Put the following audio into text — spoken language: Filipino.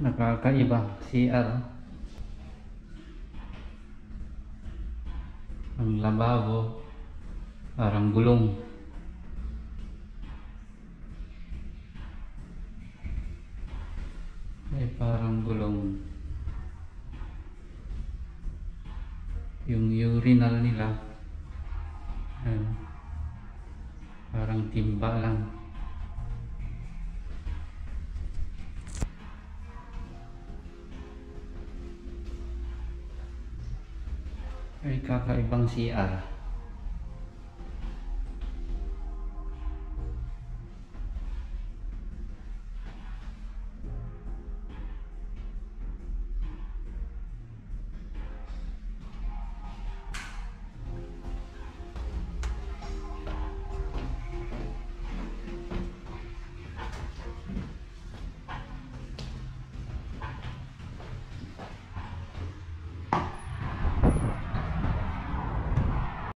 Nakakaiba. CR. Ang lababo. Parang gulong. Ay, parang gulong. Yung urinal nila. Ayun. Parang timba lang. Ay, kakaibang CR.